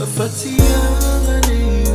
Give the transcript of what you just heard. مفتيا غلي